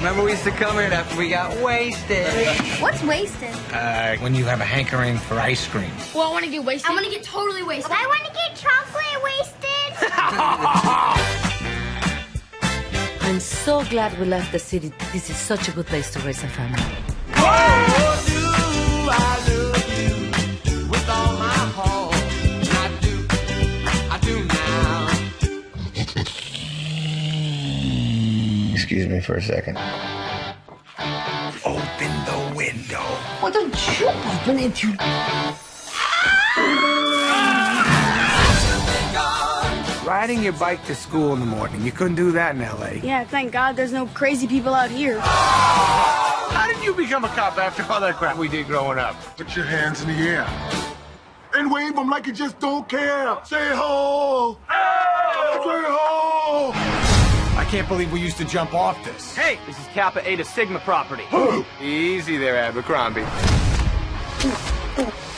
Remember we used to come here after we got wasted. What's wasted? Uh, when you have a hankering for ice cream. Well, I want to get wasted. I want to get totally wasted. I want to get chocolate wasted. I'm so glad we left the city. This is such a good place to raise a family. Excuse me for a second. Open the window. Why don't you open it, you... Riding your bike to school in the morning. You couldn't do that in L.A. Yeah, thank God there's no crazy people out here. How did you become a cop after all that crap we did growing up? Put your hands in the air. And wave them like you just don't care. Say ho! Can't believe we used to jump off this. Hey, this is Kappa Eta Sigma property. Easy there, Abercrombie.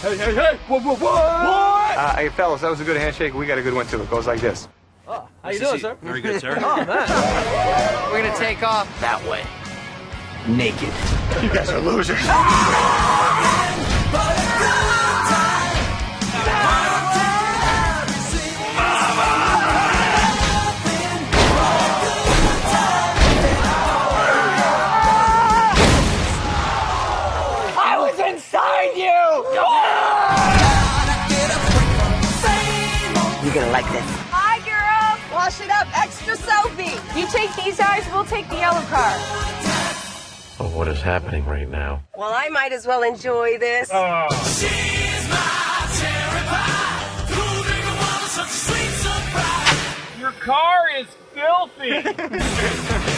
Hey, hey, hey! What, what, what? Uh, hey, fellas, that was a good handshake. We got a good one, too. It goes like this. Oh, How you doing, sir? Very good, sir. Oh, man. We're gonna take off that way. Naked. You guys are losers. was inside you! You're gonna like this. Hi, girl. Wash it up. Extra selfie! You take these eyes, we'll take the yellow car. Oh, what is happening right now? Well, I might as well enjoy this. Oh. She is my terrified! Your car is filthy!